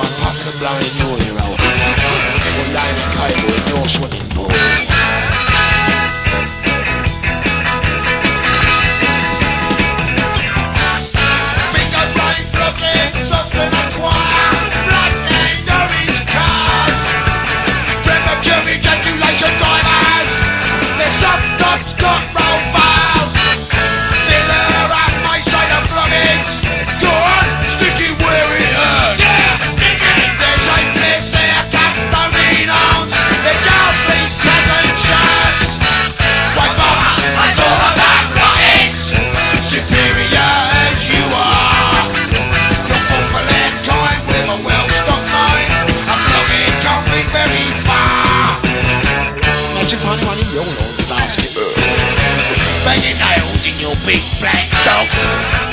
I'm popping the blind your ear out. Well, I'm in Cairo in your swimming pool. honey, honey, your old basket. Banging nails in your big black dog.